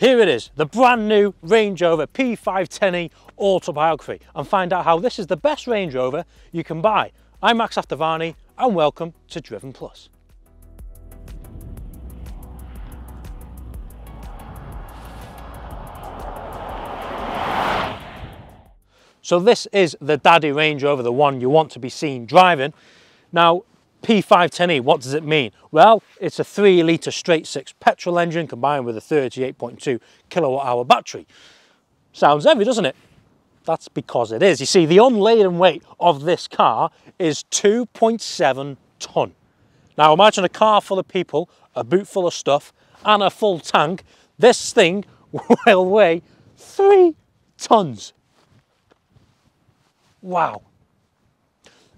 Here it is, the brand new Range Rover P510e autobiography and find out how this is the best Range Rover you can buy. I'm Max Aftervani and welcome to Driven Plus. So this is the Daddy Range Rover, the one you want to be seen driving. Now, P510e, what does it mean? Well, it's a 3 litre straight 6 petrol engine combined with a 38.2 kilowatt hour battery. Sounds heavy, doesn't it? That's because it is. You see, the unladen weight of this car is 2.7 tonne. Now imagine a car full of people, a boot full of stuff, and a full tank. This thing will weigh three tonnes. Wow.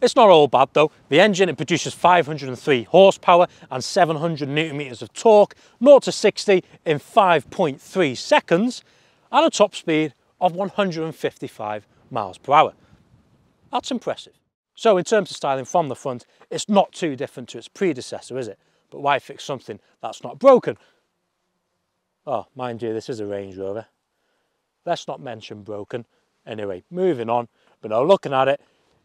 It's not all bad though. The engine, it produces 503 horsepower and 700 newton meters of torque, 0 to 60 in 5.3 seconds, and a top speed of 155 miles per hour. That's impressive. So in terms of styling from the front, it's not too different to its predecessor, is it? But why fix something that's not broken? Oh, mind you, this is a Range Rover. Let's not mention broken. Anyway, moving on. But now looking at it,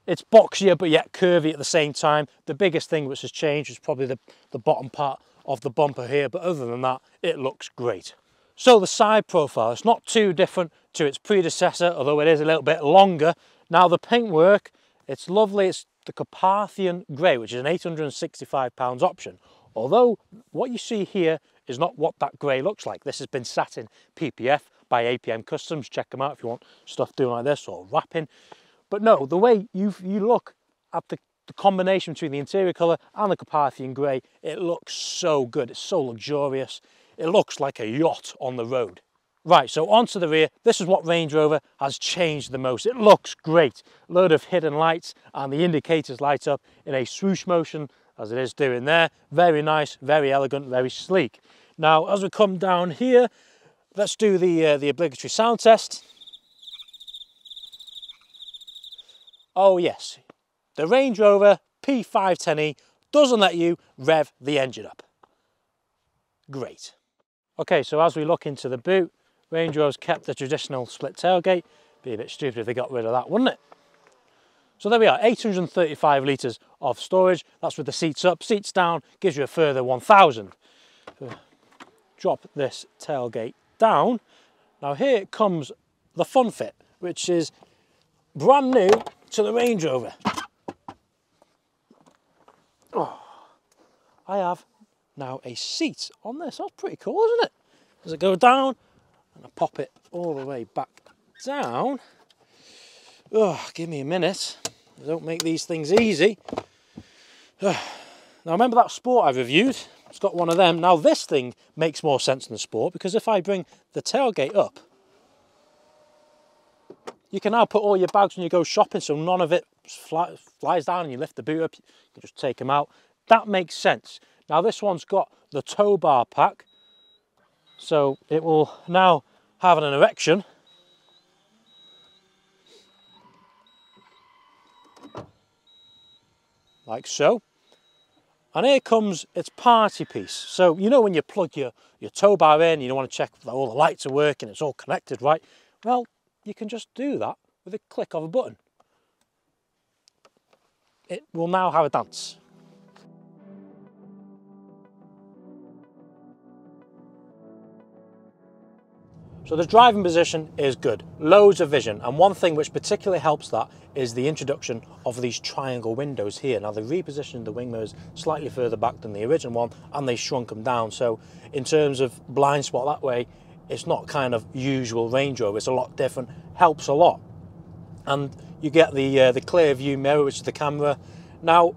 it's boxier but yet curvy at the same time. The biggest thing which has changed is probably the, the bottom part of the bumper here, but other than that, it looks great. So the side profile, it's not too different to its predecessor, although it is a little bit longer. Now the paintwork, it's lovely. It's the Carpathian Grey, which is an 865 pounds option. Although what you see here is not what that grey looks like. This has been satin PPF by APM Customs. Check them out if you want stuff doing like this or wrapping. But no, the way you, you look at the, the combination between the interior colour and the Carpathian grey, it looks so good. It's so luxurious. It looks like a yacht on the road. Right, so onto the rear. This is what Range Rover has changed the most. It looks great. Load of hidden lights and the indicators light up in a swoosh motion as it is doing there. Very nice, very elegant, very sleek. Now, as we come down here, let's do the, uh, the obligatory sound test. Oh yes, the Range Rover P510e doesn't let you rev the engine up. Great. Okay, so as we look into the boot, Range Rover's kept the traditional split tailgate. Be a bit stupid if they got rid of that, wouldn't it? So there we are, 835 litres of storage. That's with the seats up. Seats down gives you a further 1,000. drop this tailgate down. Now here comes the fun fit, which is brand new to the Range Rover. Oh, I have now a seat on this. That's pretty cool, isn't it? As I go down and I pop it all the way back down. Oh, give me a minute. I don't make these things easy. now remember that Sport I reviewed? It's got one of them. Now this thing makes more sense than the Sport because if I bring the tailgate up, you can now put all your bags when you go shopping so none of it fly, flies down and you lift the boot up, you can just take them out. That makes sense. Now this one's got the tow bar pack, so it will now have an erection. Like so. And here comes its party piece. So you know when you plug your, your tow bar in, you don't want to check that all the lights are working, it's all connected, right? Well, you can just do that with a click of a button. It will now have a dance. So the driving position is good, loads of vision, and one thing which particularly helps that is the introduction of these triangle windows here. Now they repositioned the wing mirrors slightly further back than the original one, and they shrunk them down. So in terms of blind spot that way, it's not kind of usual Range Rover, it's a lot different, helps a lot. And you get the, uh, the clear view mirror, which is the camera. Now,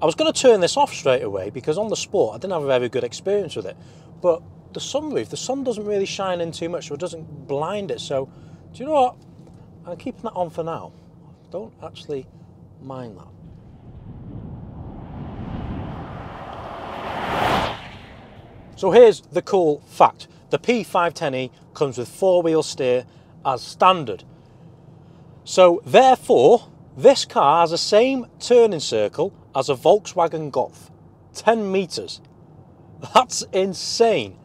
I was going to turn this off straight away because on the Sport, I didn't have a very good experience with it. But the sunroof, the sun doesn't really shine in too much, so it doesn't blind it. So, do you know what? I'm keeping that on for now. Don't actually mind that. So here's the cool fact. The P510e comes with four-wheel steer as standard. So therefore, this car has the same turning circle as a Volkswagen Golf, 10 meters. That's insane.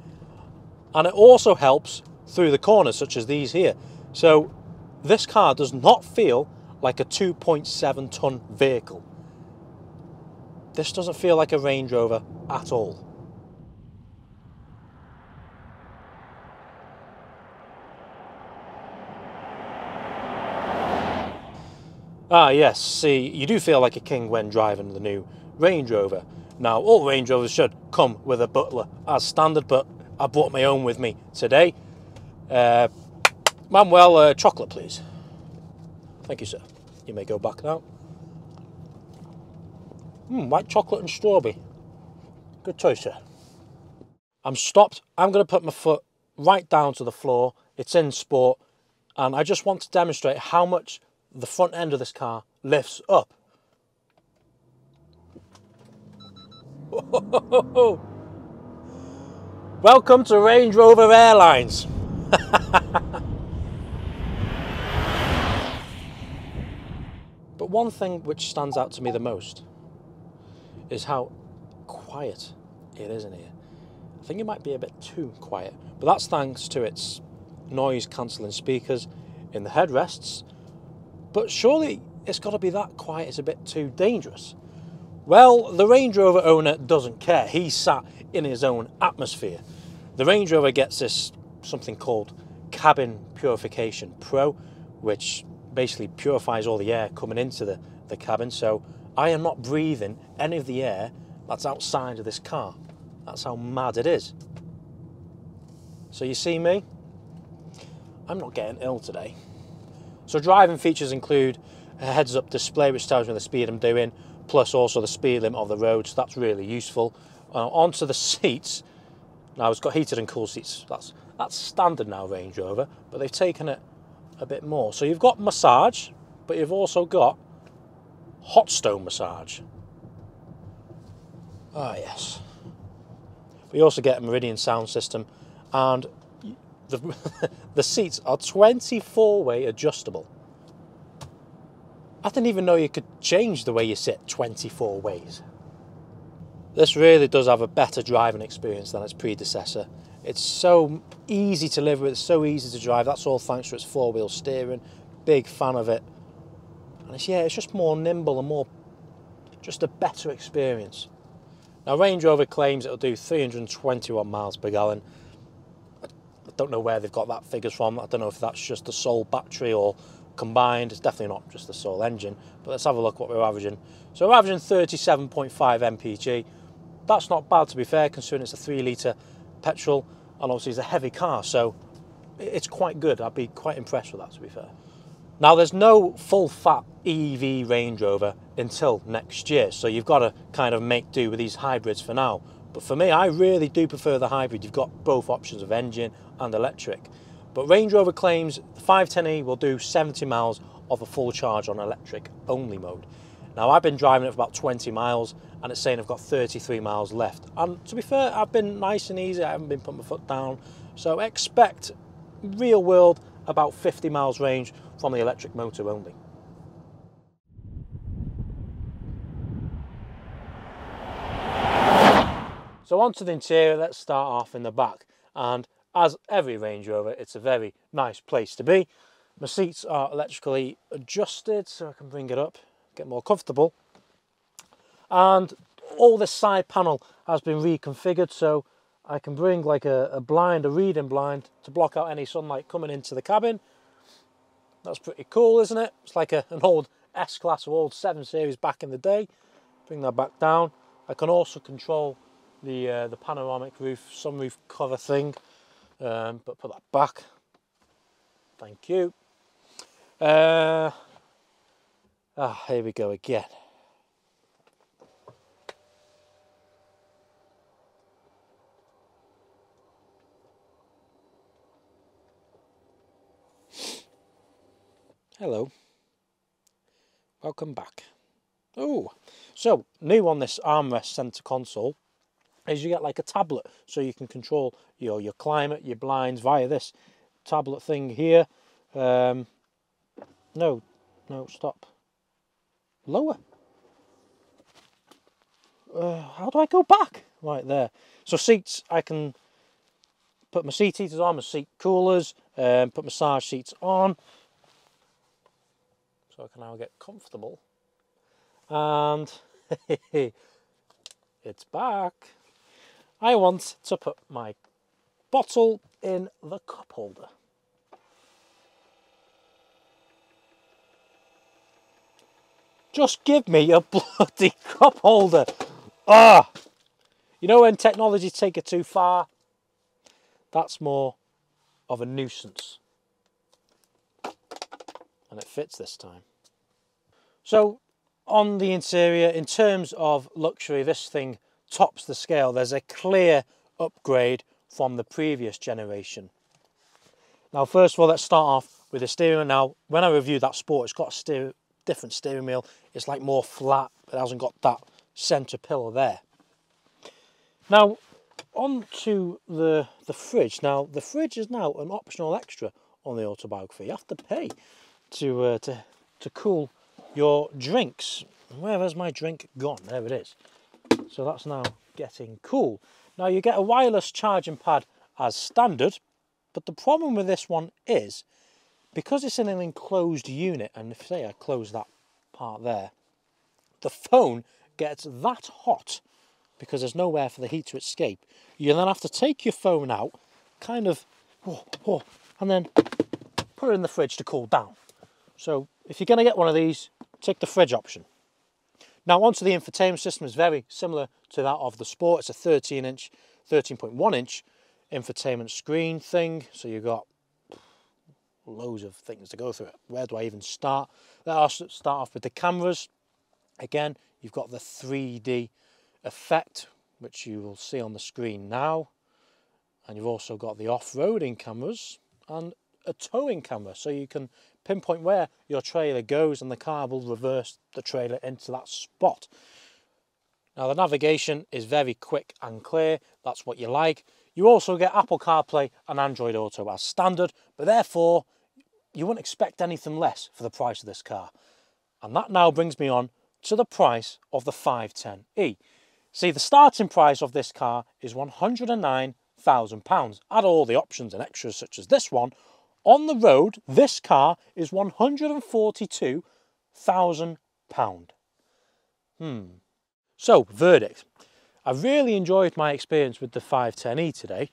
And it also helps through the corners, such as these here. So this car does not feel like a 2.7 ton vehicle. This doesn't feel like a Range Rover at all. Ah yes, see, you do feel like a king when driving the new Range Rover. Now, all Range Rovers should come with a butler as standard, but I brought my own with me today. Uh, Manuel, uh, chocolate please. Thank you, sir. You may go back now. Hmm, white chocolate and strawberry. Good choice, sir. I'm stopped. I'm going to put my foot right down to the floor. It's in sport. And I just want to demonstrate how much the front end of this car lifts up. Welcome to Range Rover Airlines. but one thing which stands out to me the most is how quiet it is in here. I think it might be a bit too quiet, but that's thanks to its noise cancelling speakers in the headrests but surely it's got to be that quiet, it's a bit too dangerous. Well, the Range Rover owner doesn't care. He's sat in his own atmosphere. The Range Rover gets this something called Cabin Purification Pro, which basically purifies all the air coming into the, the cabin. So I am not breathing any of the air that's outside of this car. That's how mad it is. So you see me? I'm not getting ill today. So driving features include a heads up display which tells me the speed I'm doing, plus also the speed limit of the road, so that's really useful. Uh, onto the seats, now it's got heated and cool seats, that's, that's standard now Range Rover, but they've taken it a bit more. So you've got massage, but you've also got hot stone massage. Ah yes. We also get a Meridian sound system and the, the seats are 24 way adjustable. I didn't even know you could change the way you sit 24 ways. This really does have a better driving experience than its predecessor. It's so easy to live with, so easy to drive. That's all thanks to its four wheel steering. Big fan of it. And it's, yeah, it's just more nimble and more, just a better experience. Now, Range Rover claims it'll do 321 miles per gallon. I don't know where they've got that figures from. I don't know if that's just the sole battery or combined. It's definitely not just the sole engine. But let's have a look what we're averaging. So we're averaging 37.5 mpg. That's not bad to be fair, considering it's a three litre petrol and obviously it's a heavy car. So it's quite good. I'd be quite impressed with that to be fair. Now there's no full fat EV Range Rover until next year. So you've got to kind of make do with these hybrids for now. But for me, I really do prefer the hybrid. You've got both options of engine and electric. But Range Rover claims the 510e will do 70 miles of a full charge on electric only mode. Now I've been driving it for about 20 miles and it's saying I've got 33 miles left. And to be fair, I've been nice and easy. I haven't been putting my foot down. So expect real world about 50 miles range from the electric motor only. So onto the interior, let's start off in the back. And as every Range Rover, it's a very nice place to be. My seats are electrically adjusted, so I can bring it up, get more comfortable. And all this side panel has been reconfigured, so I can bring like a, a blind, a reading blind, to block out any sunlight coming into the cabin. That's pretty cool, isn't it? It's like a, an old S-Class or old 7 Series back in the day. Bring that back down. I can also control the uh, the panoramic roof sunroof cover thing um, but put that back. Thank you. Uh, ah here we go again. Hello. Welcome back. Oh so new on this armrest center console is you get like a tablet so you can control your, your climate, your blinds via this tablet thing here. Um, no, no, stop. Lower. Uh, how do I go back? Right there. So seats, I can put my seat heaters on, my seat coolers, um, put massage seats on. So I can now get comfortable. And it's back. I want to put my bottle in the cup holder. Just give me a bloody cup holder. Ah! You know when technology take it too far? That's more of a nuisance. And it fits this time. So on the interior, in terms of luxury, this thing tops the scale. There's a clear upgrade from the previous generation. Now, first of all, let's start off with the steering wheel. Now, when I reviewed that Sport, it's got a steer, different steering wheel. It's like more flat. It hasn't got that centre pillar there. Now, on to the, the fridge. Now, the fridge is now an optional extra on the autobiography. You have to pay to, uh, to, to cool your drinks. Where has my drink gone? There it is. So that's now getting cool. Now you get a wireless charging pad as standard, but the problem with this one is because it's in an enclosed unit, and if say I close that part there, the phone gets that hot because there's nowhere for the heat to escape. You then have to take your phone out, kind of, oh, oh, and then put it in the fridge to cool down. So if you're going to get one of these, take the fridge option. Now onto the infotainment system is very similar to that of the Sport. It's a 13 inch, 13.1 inch infotainment screen thing. So you've got loads of things to go through. Where do I even start? Let's start off with the cameras. Again, you've got the 3D effect, which you will see on the screen now. And you've also got the off-roading cameras and a towing camera. So you can pinpoint where your trailer goes and the car will reverse the trailer into that spot. Now the navigation is very quick and clear, that's what you like. You also get Apple CarPlay and Android Auto as standard, but therefore you wouldn't expect anything less for the price of this car. And that now brings me on to the price of the 510e. See, the starting price of this car is £109,000. Add all the options and extras such as this one, on the road, this car is £142,000. Hmm. So, verdict. I really enjoyed my experience with the 510e today.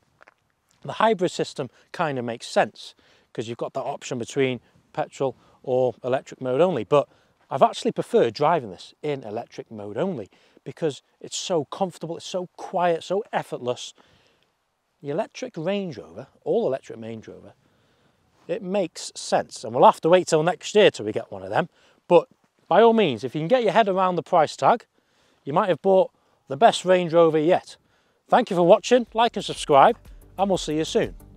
The hybrid system kind of makes sense because you've got that option between petrol or electric mode only. But I've actually preferred driving this in electric mode only because it's so comfortable, it's so quiet, so effortless. The electric Range Rover, all electric Range Rover, it makes sense. And we'll have to wait till next year till we get one of them. But by all means, if you can get your head around the price tag, you might have bought the best Range Rover yet. Thank you for watching, like and subscribe, and we'll see you soon.